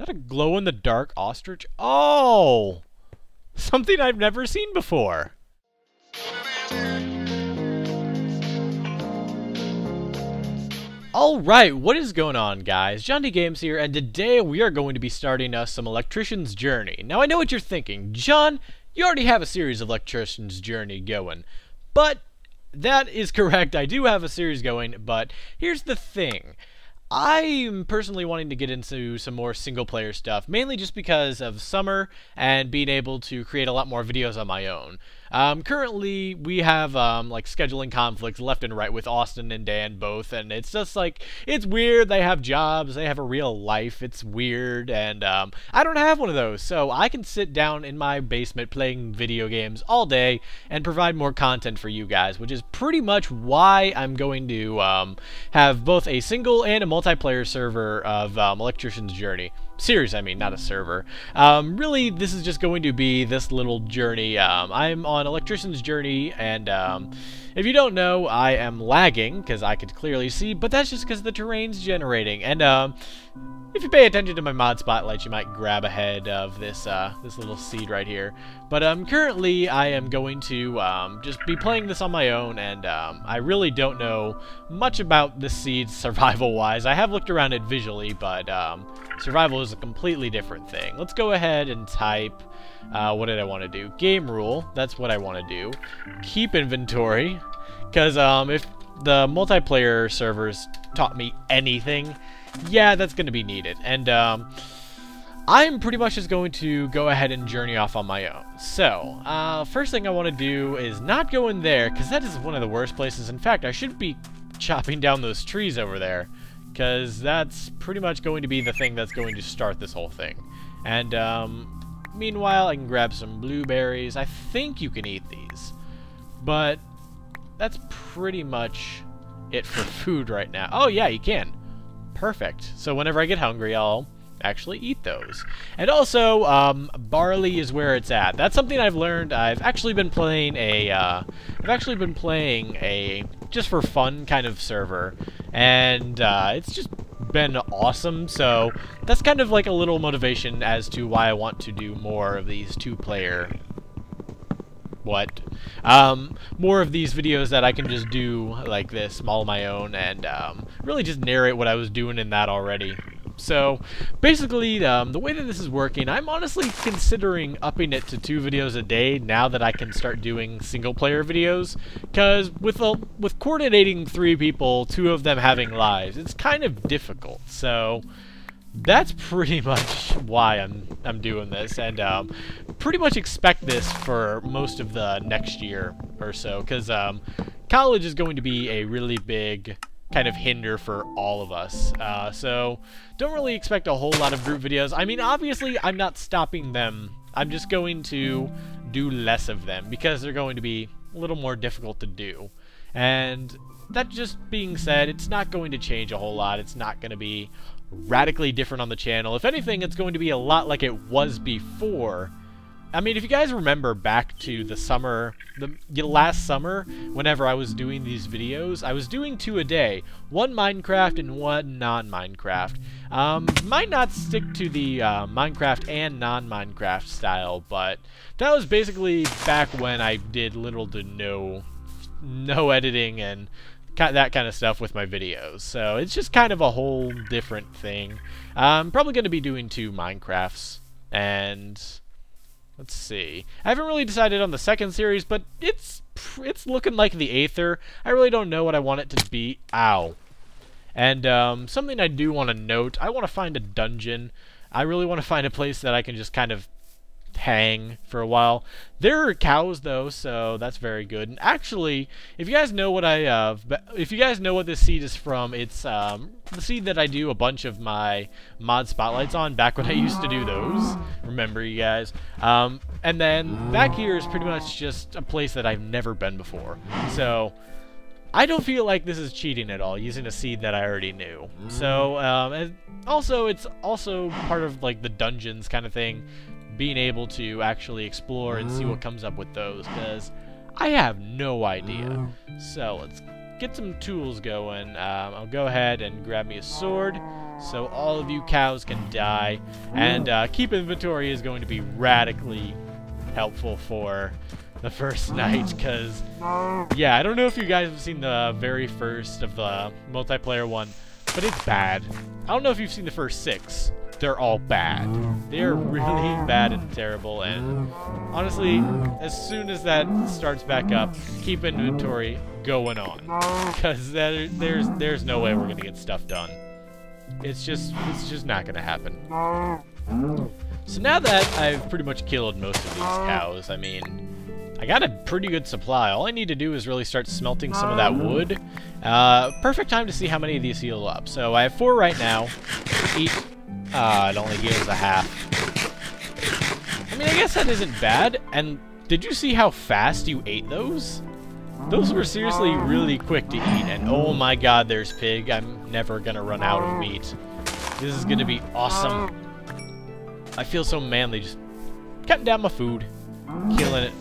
that a glow-in-the-dark ostrich? Oh! Something I've never seen before. Alright, what is going on guys? JondGames here, and today we are going to be starting us some Electrician's Journey. Now I know what you're thinking, John, you already have a series of Electrician's Journey going. But, that is correct, I do have a series going, but here's the thing. I'm personally wanting to get into some more single player stuff, mainly just because of summer and being able to create a lot more videos on my own. Um, currently, we have um, like scheduling conflicts left and right with Austin and Dan both, and it's just like it's weird. They have jobs, they have a real life. It's weird, and um, I don't have one of those, so I can sit down in my basement playing video games all day and provide more content for you guys, which is pretty much why I'm going to um, have both a single and a multiplayer server of um, Electrician's Journey series, I mean, not a server. Um, really, this is just going to be this little journey. Um, I'm on Electrician's Journey, and um, if you don't know, I am lagging, because I could clearly see, but that's just because the terrain's generating. And um, if you pay attention to my mod spotlight, you might grab ahead of this uh, this little seed right here. But um, currently, I am going to um, just be playing this on my own, and um, I really don't know much about the seed survival-wise. I have looked around it visually, but um, survival is a completely different thing. Let's go ahead and type... Uh, what did I want to do? Game rule. That's what I want to do. Keep inventory. Because um, if the multiplayer servers taught me anything, yeah, that's going to be needed. And um, I'm pretty much just going to go ahead and journey off on my own. So, uh, first thing I want to do is not go in there, because that is one of the worst places. In fact, I should be chopping down those trees over there, because that's pretty much going to be the thing that's going to start this whole thing. And, um, meanwhile, I can grab some blueberries. I think you can eat these. But, that's pretty much it for food right now. Oh, yeah, you can. Perfect. So whenever I get hungry, I'll actually eat those. And also, um, barley is where it's at. That's something I've learned. I've actually been playing a, uh, I've actually been playing a, just for fun kind of server. And, uh, it's just been awesome, so that's kind of like a little motivation as to why I want to do more of these two-player what um, more of these videos that I can just do like this all my own and um, really just narrate what I was doing in that already so basically um, the way that this is working I'm honestly considering upping it to two videos a day now that I can start doing single player videos. Because with with coordinating three people two of them having lives it's kind of difficult. So that's pretty much why I'm I'm doing this, and um, pretty much expect this for most of the next year or so, because um, college is going to be a really big kind of hinder for all of us. Uh, so don't really expect a whole lot of group videos. I mean, obviously, I'm not stopping them. I'm just going to do less of them because they're going to be a little more difficult to do. And that just being said, it's not going to change a whole lot. It's not going to be radically different on the channel. If anything, it's going to be a lot like it was before. I mean, if you guys remember back to the summer, the last summer, whenever I was doing these videos, I was doing two a day. One Minecraft and one non-Minecraft. Um, might not stick to the uh, Minecraft and non-Minecraft style, but that was basically back when I did little to no, no editing and that kind of stuff with my videos. So it's just kind of a whole different thing. I'm probably going to be doing two Minecrafts, and let's see. I haven't really decided on the second series, but it's it's looking like the Aether. I really don't know what I want it to be. Ow. And um, something I do want to note, I want to find a dungeon. I really want to find a place that I can just kind of hang for a while. There are cows though, so that's very good. And actually, if you guys know what I uh, if you guys know what this seed is from, it's um, the seed that I do a bunch of my mod spotlights on back when I used to do those. Remember, you guys. Um, and then back here is pretty much just a place that I've never been before. So. I don't feel like this is cheating at all, using a seed that I already knew. So, um, and also, it's also part of, like, the dungeons kind of thing being able to actually explore and see what comes up with those, because I have no idea. So let's get some tools going. Um, I'll go ahead and grab me a sword, so all of you cows can die. And uh, keep inventory is going to be radically helpful for the first night, because, yeah, I don't know if you guys have seen the very first of the multiplayer one, but it's bad. I don't know if you've seen the first six. They're all bad. They're really bad and terrible, and honestly, as soon as that starts back up, keep inventory going on, because there, there's there's no way we're gonna get stuff done. It's just it's just not gonna happen. So now that I've pretty much killed most of these cows, I mean, I got a pretty good supply. All I need to do is really start smelting some of that wood. Uh, perfect time to see how many of these heal up. So I have four right now. Each, uh, it only heals a half. I mean, I guess that isn't bad. And did you see how fast you ate those? Those were seriously really quick to eat, and oh my god, there's pig. I'm never gonna run out of meat. This is gonna be awesome. I feel so manly just cutting down my food, killing it.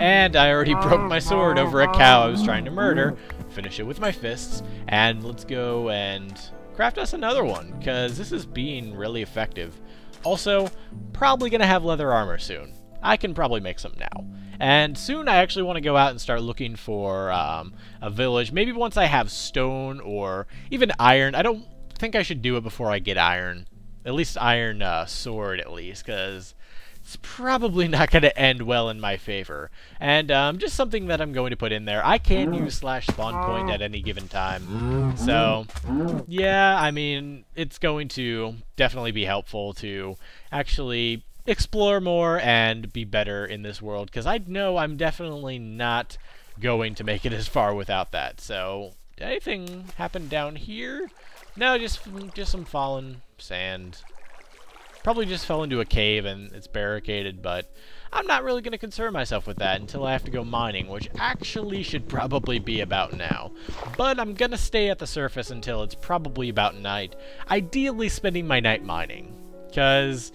And I already broke my sword over a cow I was trying to murder. Finish it with my fists, and let's go and craft us another one, because this is being really effective. Also, probably gonna have leather armor soon. I can probably make some now. And soon I actually want to go out and start looking for um, a village. Maybe once I have stone or even iron. I don't think I should do it before I get iron. At least iron uh, sword, at least, because it's probably not going to end well in my favor. And um, just something that I'm going to put in there. I can mm. use slash spawn point at any given time. Mm-hmm. So, mm-hmm. yeah, I mean, it's going to definitely be helpful to actually explore more and be better in this world because I know I'm definitely not going to make it as far without that. So, anything happen down here? No, just just some fallen sand. Probably just fell into a cave and it's barricaded, but I'm not really going to concern myself with that until I have to go mining, which actually should probably be about now. But I'm going to stay at the surface until it's probably about night, ideally spending my night mining, because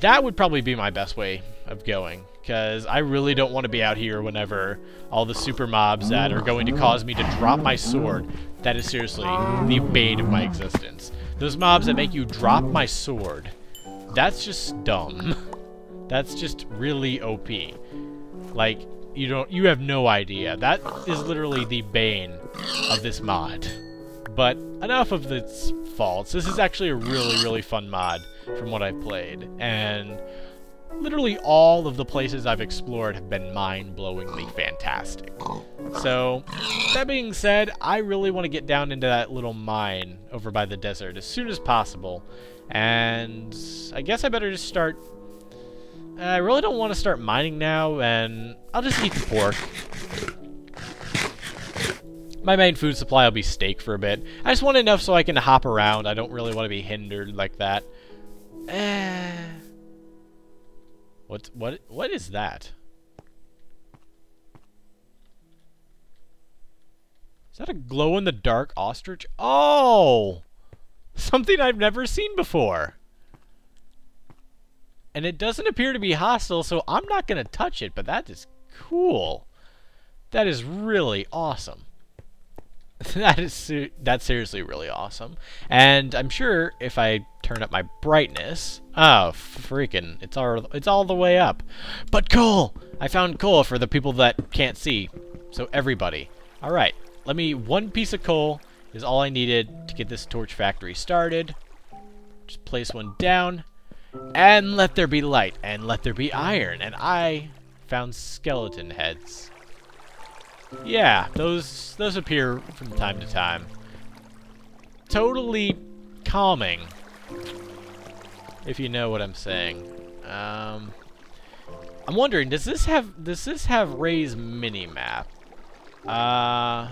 that would probably be my best way of going, because I really don't want to be out here whenever all the super mobs that are going to cause me to drop my sword, that is seriously the bane of my existence. Those mobs that make you drop my sword, that's just dumb. That's just really OP. Like, you don't, you have no idea. That is literally the bane of this mod. But enough of its faults. This is actually a really, really fun mod from what I've played. And literally all of the places I've explored have been mind-blowingly fantastic. So, that being said, I really want to get down into that little mine over by the desert as soon as possible. And I guess I better just start... I really don't want to start mining now, and I'll just eat the pork. My main food supply will be steak for a bit. I just want enough so I can hop around. I don't really want to be hindered like that. Eh. What what what is that? Is that a glow in the dark ostrich? Oh! Something I've never seen before. And it doesn't appear to be hostile, so I'm not going to touch it, but that is cool. That is really awesome. that is that's seriously really awesome. And I'm sure if I turn up my brightness, oh freaking, it's all it's all the way up. But coal, I found coal for the people that can't see. So everybody. All right, let me one piece of coal is all I needed to get this torch factory started. Just place one down. And let there be light, and let there be iron, and I found skeleton heads. Yeah, those those appear from time to time. Totally calming, if you know what I'm saying. Um, I'm wondering, does this have does this have Rei's mini map? Uh,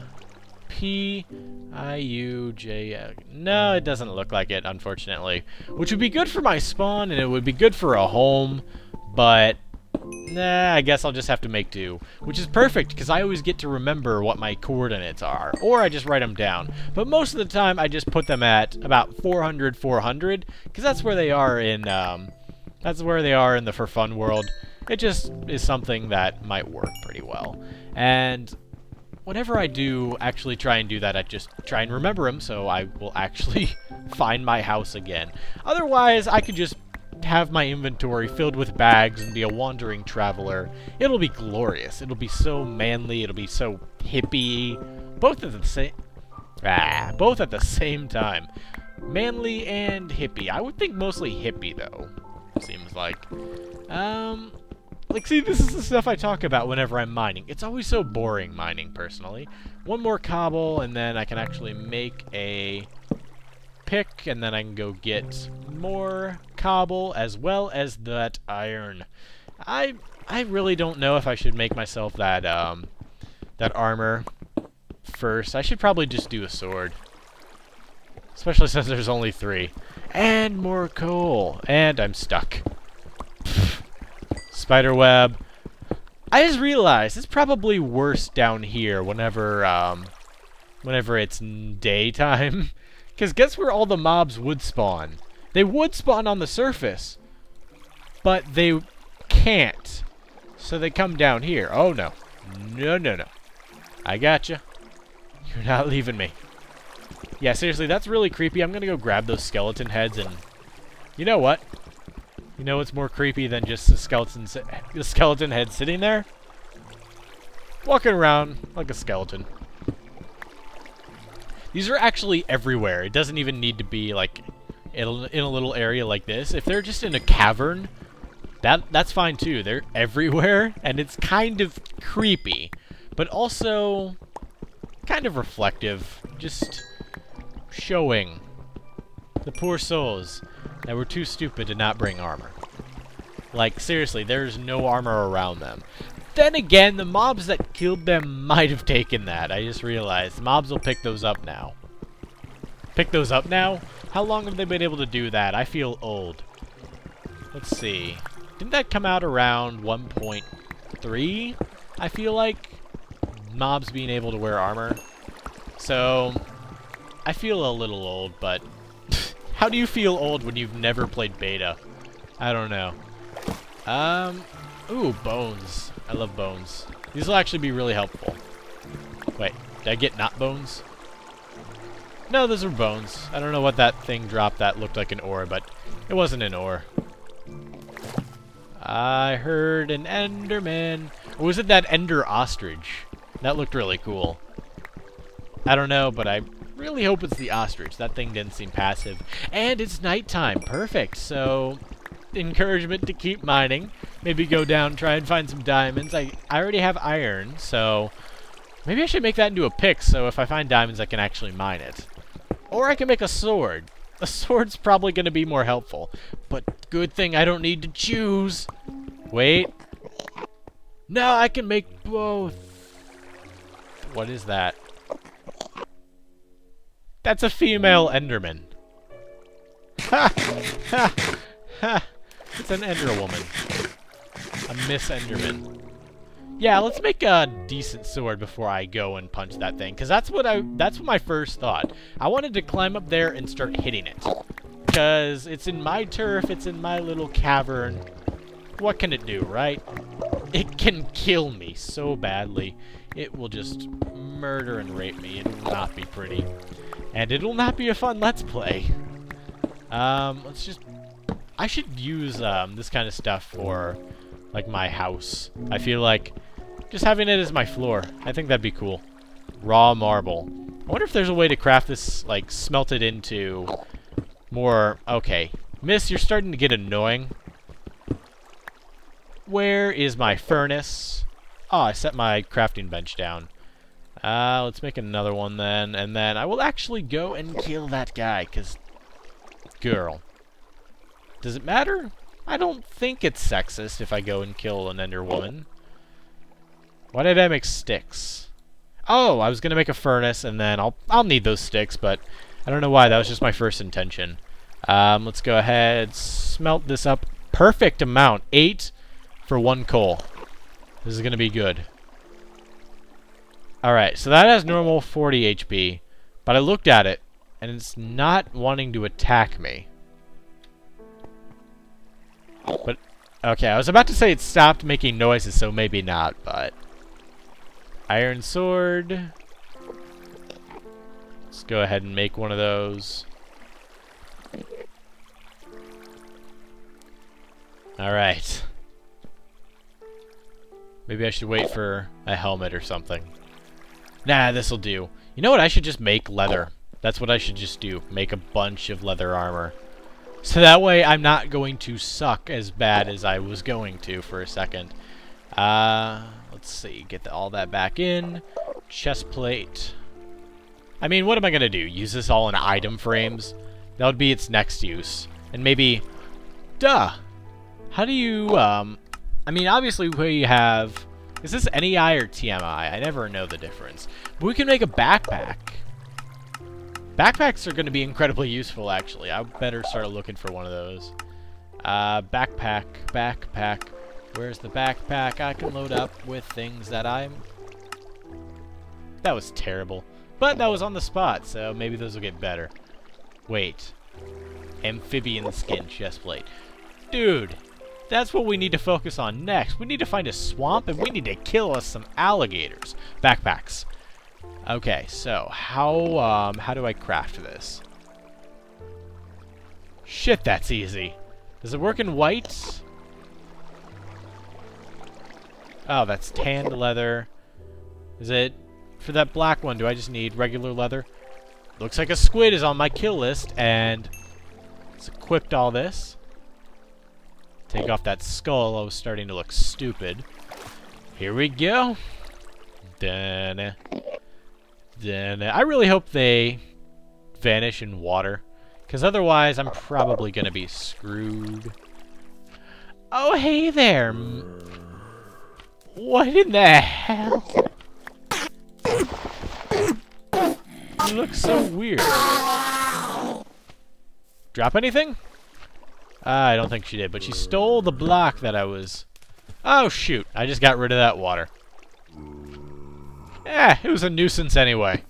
P I U J. No, it doesn't look like it, unfortunately. Which would be good for my spawn, and it would be good for a home, but Nah, I guess I'll just have to make do. Which is perfect, because I always get to remember what my coordinates are. Or I just write them down. But most of the time, I just put them at about 400, 400, because that's where they are in, um, that's where they are in the for fun world. It just is something that might work pretty well. And whenever I do actually try and do that, I just try and remember them so I will actually find my house again. Otherwise, I could just have my inventory filled with bags and be a wandering traveler. It'll be glorious. It'll be so manly. It'll be so hippie. Both at the same... Ah, both at the same time. Manly and hippie. I would think mostly hippie, though. Seems like. Um, like, see, this is the stuff I talk about whenever I'm mining. It's always so boring mining, personally. One more cobble, and then I can actually make a pick, and then I can go get more cobble, as well as that iron. I I really don't know if I should make myself that, um, that armor first. I should probably just do a sword. Especially since there's only three. And more coal. And I'm stuck. Spider web. I just realized it's probably worse down here whenever, um, whenever it's daytime. Because guess where all the mobs would spawn? They would spawn on the surface. But they can't. So they come down here. Oh, no. No, no, no. I gotcha. You're not leaving me. Yeah, seriously, that's really creepy. I'm gonna go grab those skeleton heads and... You know what? You know what's more creepy than just a skeleton, a skeleton head sitting there? Walking around like a skeleton. These are actually everywhere. It doesn't even need to be, like, in a, in a little area like this. If they're just in a cavern, that that's fine too. They're everywhere, and it's kind of creepy. But also, kind of reflective. Just showing the poor souls that were too stupid to not bring armor. Like, seriously, there's no armor around them. Then again, the mobs that killed them might have taken that. I just realized. Mobs will pick those up now. Pick those up now? How long have they been able to do that? I feel old. Let's see. Didn't that come out around 1.3? I feel like mobs being able to wear armor. So, I feel a little old, but how do you feel old when you've never played beta? I don't know. Um, ooh, bones. I love bones. These will actually be really helpful. Wait, did I get not bones? No, those are bones. I don't know what that thing dropped that looked like an ore, but it wasn't an ore. I heard an Enderman. Or was it that Ender Ostrich? That looked really cool. I don't know, but I really hope it's the ostrich. That thing didn't seem passive. And it's nighttime. Perfect. So, encouragement to keep mining. Maybe go down, try and find some diamonds. I, I already have iron, so maybe I should make that into a pick so if I find diamonds I can actually mine it. Or I can make a sword. A sword's probably going to be more helpful. But good thing I don't need to choose. Wait. No, I can make both. What is that? That's a female Enderman. Ha! Ha! Ha! It's an Ender woman. A Miss Enderman. Yeah, let's make a decent sword before I go and punch that thing, because that's what I that's what my first thought. I wanted to climb up there and start hitting it. Because it's in my turf, it's in my little cavern. What can it do, right? It can kill me so badly. It will just murder and rape me. It will not be pretty. And it'll not be a fun Let's Play. Um, let's just... I should use um, this kind of stuff for, like, my house. I feel like just having it as my floor. I think that'd be cool. Raw marble. I wonder if there's a way to craft this, like, smelt it into more... Okay. Miss, you're starting to get annoying. Where is my furnace? Oh, I set my crafting bench down. Uh, let's make another one then, and then I will actually go and kill that guy, because... Girl. Does it matter? I don't think it's sexist if I go and kill an Ender Woman. Why did I make sticks? Oh, I was gonna make a furnace, and then I'll I'll need those sticks, but I don't know why. That was just my first intention. Um, let's go ahead, smelt this up. Perfect amount. Eight for one coal. This is gonna be good. Alright, so that has normal 40 HP, but I looked at it, and it's not wanting to attack me. But, okay, I was about to say it stopped making noises, so maybe not, but... Iron sword. Let's go ahead and make one of those. Alright. Maybe I should wait for a helmet or something. Nah, this'll do. You know what? I should just make leather. That's what I should just do. Make a bunch of leather armor. So that way I'm not going to suck as bad as I was going to for a second. Uh, let's see. Get the, all that back in. Chest plate. I mean, what am I going to do? Use this all in item frames? That would be its next use. And maybe... Duh! How do you, um... I mean, obviously we have... Is this NEI or TMI? I never know the difference. But we can make a backpack. Backpacks are going to be incredibly useful, actually. I better start looking for one of those. Uh, backpack, backpack. Where's the backpack I can load up with things that I'm... That was terrible. But that was on the spot, so maybe those will get better. Wait. Amphibian skin chestplate. Dude, that's what we need to focus on next. We need to find a swamp and we need to kill us some alligators. Backpacks. Okay, so how um, how do I craft this? Shit, that's easy. Does it work in white? Oh, that's tanned leather. Is it for that black one? Do I just need regular leather? Looks like a squid is on my kill list, and it's equipped all this. Take off that skull. I was starting to look stupid. Here we go. Dun, dun. I really hope they vanish in water. Because otherwise, I'm probably to be screwed. Oh, hey there. What in the hell? You look so weird. Drop anything? I don't think she did, but she stole the block that I was... Oh, shoot. I just got rid of that water. Eh, it was a nuisance anyway.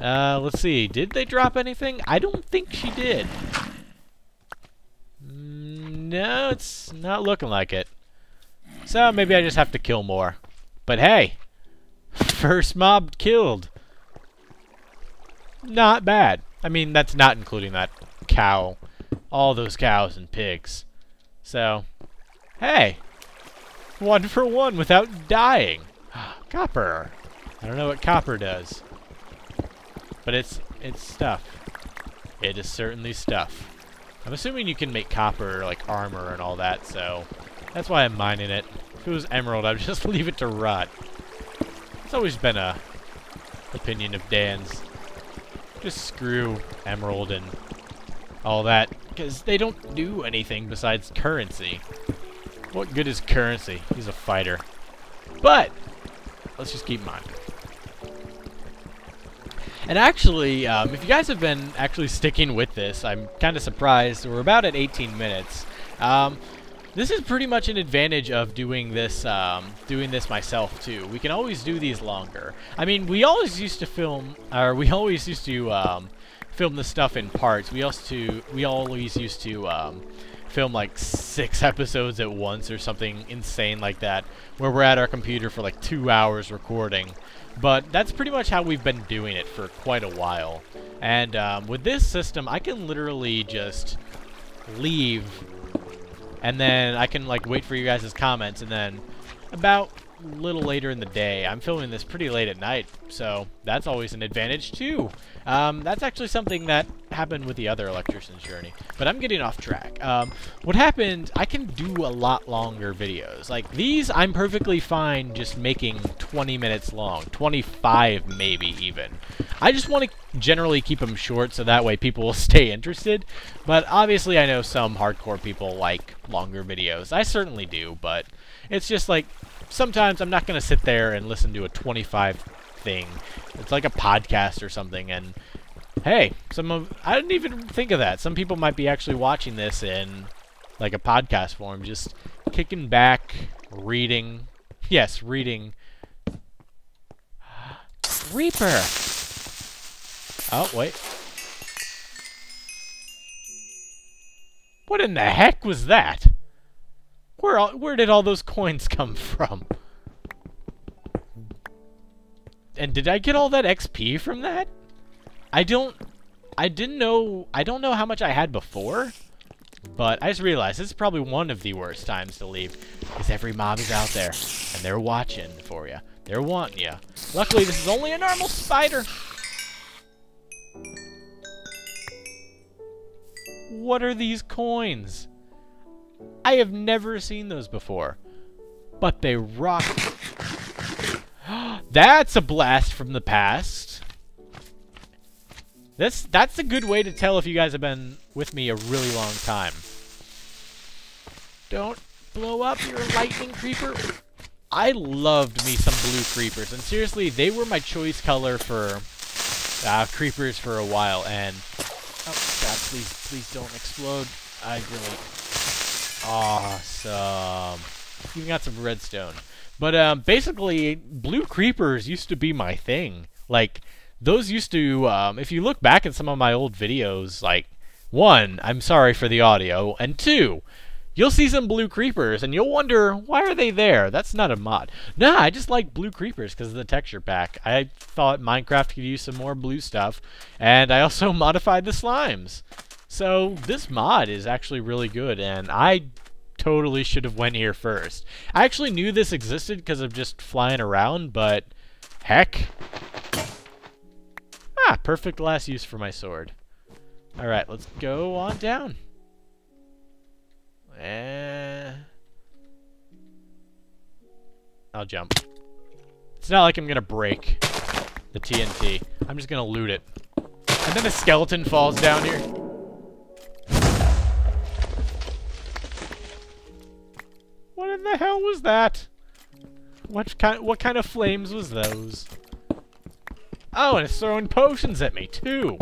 Uh, let's see. Did they drop anything? I don't think she did. Mm, no, it's not looking like it. So maybe I just have to kill more. But hey, first mob killed. Not bad. I mean, that's not including that cow all those cows and pigs. So, hey, one for one without dying. copper. I don't know what copper does, but it's it's stuff. It is certainly stuff. I'm assuming you can make copper like armor and all that, so that's why I'm mining it. If it was emerald, I'd just leave it to rot. It's always been a opinion of Dan's. Just screw emerald and all that because they don't do anything besides currency. What good is currency? He's a fighter. But, let's just keep mine. And actually, um, if you guys have been actually sticking with this, I'm kind of surprised. We're about at 18 minutes. Um, this is pretty much an advantage of doing this, um, doing this myself too. We can always do these longer. I mean, we always used to film, or we always used to um, film the stuff in parts. We also to we always used to um, film like six episodes at once or something insane like that, where we're at our computer for like two hours recording. But that's pretty much how we've been doing it for quite a while. And um, with this system, I can literally just leave, and then I can like wait for you guys' comments, and then about little later in the day. I'm filming this pretty late at night, so that's always an advantage too. Um, that's actually something that happened with the other electrician's journey, but I'm getting off track. Um, what happened, I can do a lot longer videos. Like these, I'm perfectly fine just making 20 minutes long, 25 maybe even. I just want to generally keep them short so that way people will stay interested, but obviously I know some hardcore people like longer videos. I certainly do, but it's just like sometimes I'm not going to sit there and listen to a 25 thing. It's like a podcast or something, and hey, some of I didn't even think of that. Some people might be actually watching this in like a podcast form, just kicking back, reading. Yes, reading. Reaper. Oh wait. What in the heck was that? Where all, where did all those coins come from? and did I get all that XP from that? I don't... I didn't know... I don't know how much I had before. But I just realized this is probably one of the worst times to leave. Because every mob is out there. And they're watching for you. They're wanting you. Luckily, this is only a normal spider. What are these coins? I have never seen those before. But they rock. That's a blast from the past. This that's a good way to tell if you guys have been with me a really long time. Don't blow up your lightning creeper. I loved me some blue creepers, and seriously, they were my choice color for uh, creepers for a while, and... God, please, please don't explode. I really... Awesome. Even got some redstone. But um, basically, blue creepers used to be my thing. Like, those used to, um, if you look back at some of my old videos, like, one, I'm sorry for the audio, and two, you'll see some blue creepers, and you'll wonder, why are they there? That's not a mod. Nah, I just like blue creepers because of the texture pack. I thought Minecraft could use some more blue stuff, and I also modified the slimes. So, this mod is actually really good, and I totally should have went here first. I actually knew this existed because of just flying around, but heck. Ah, perfect last use for my sword. Alright, let's go on down. Eh. I'll jump. It's not like I'm gonna break the TNT. I'm just gonna loot it. And then a skeleton falls down here. What in the hell was that? What kind what kind of flames was those? Oh, and it's throwing potions at me too.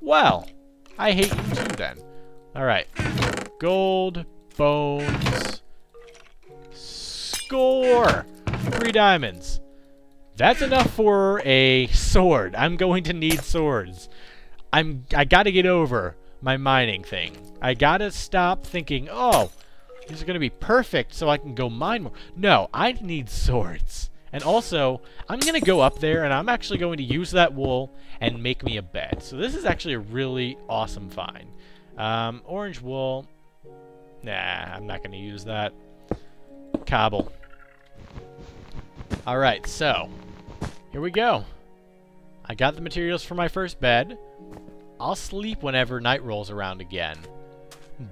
Well, I hate you too then. Alright. Gold, bones, score! Three diamonds. That's enough for a sword. I'm going to need swords. I'm I gotta get over my mining thing. I gotta stop thinking, oh, these are to be perfect so I can go mine more. No, I need swords. And also, I'm to go up there and I'm actually going to use that wool and make me a bed. So this is actually a really awesome find. Um, orange wool. Nah, I'm not going to use that. Cobble. Alright, so, here we go. I got the materials for my first bed. I'll sleep whenever night rolls around again.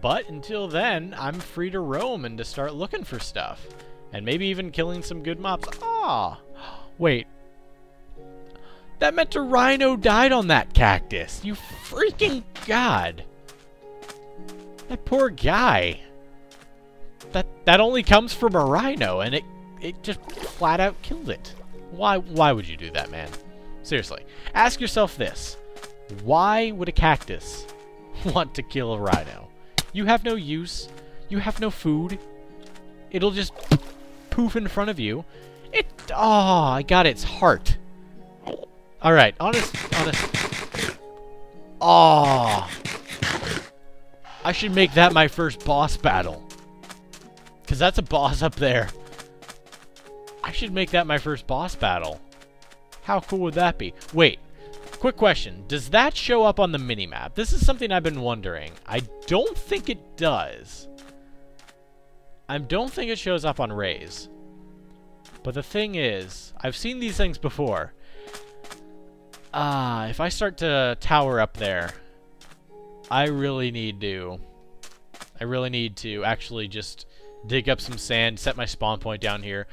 But until then, I'm free to roam and to start looking for stuff. And maybe even killing some good mobs. Ah! Wait. That meant a rhino died on that cactus. You freaking god. That poor guy. That that only comes from a rhino and it it just flat out killed it. Why why would you do that, man? Seriously. Ask yourself this. Why would a cactus want to kill a rhino? You have no use. You have no food. It'll just poof in front of you. It. Oh, I got its heart. All right, honest, honest. Oh. I should make that my first boss battle. Because that's a boss up there. I should make that my first boss battle. How cool would that be? Wait, Quick question, does that show up on the minimap? This is something I've been wondering. I don't think it does. I don't think it shows up on Rei's. But the thing is, I've seen these things before. Ah, uh, if I start to tower up there, I really need to... I really need to actually just dig up some sand, set my spawn point down here,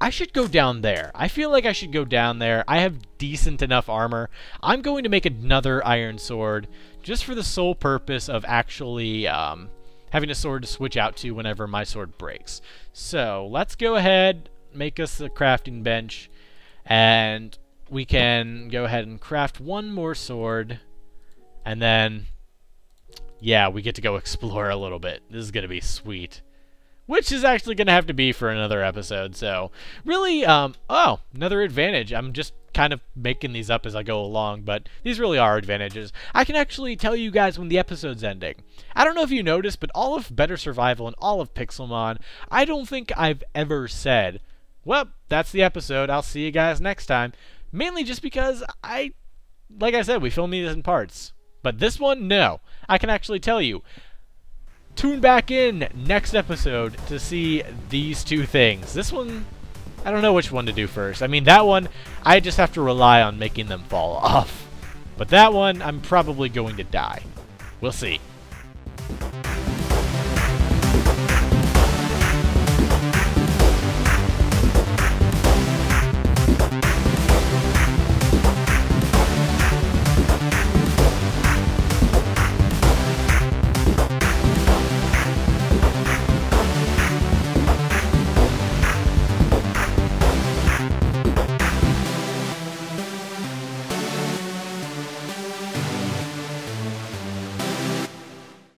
I should go down there. I feel like I should go down there. I have decent enough armor. I'm going to make another iron sword just for the sole purpose of actually um, having a sword to switch out to whenever my sword breaks. So let's go ahead, make us a crafting bench, and we can go ahead and craft one more sword, and then, yeah, we get to go explore a little bit. This is going to be sweet which is actually going to have to be for another episode. So, really, um, oh, another advantage. I'm just kind of making these up as I go along, but these really are advantages. I can actually tell you guys when the episode's ending. I don't know if you noticed, but all of Better Survival and all of Pixelmon, I don't think I've ever said, well, that's the episode. I'll see you guys next time. Mainly just because I, like I said, we film these in parts. But this one, no. I can actually tell you. Tune back in next episode to see these two things. This one, I don't know which one to do first. I mean, that one, I just have to rely on making them fall off. But that one, I'm probably going to die. We'll see.